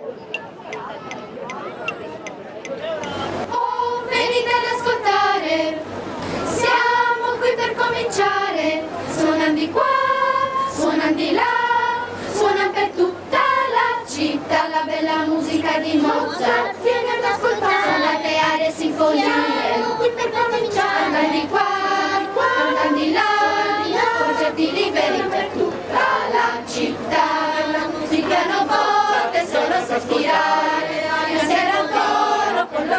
Oh, qui per cominciare, suonandi qua, suonandi là, suonan per tutta la città la bella musica di Mozart.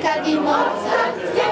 Wielka i moca,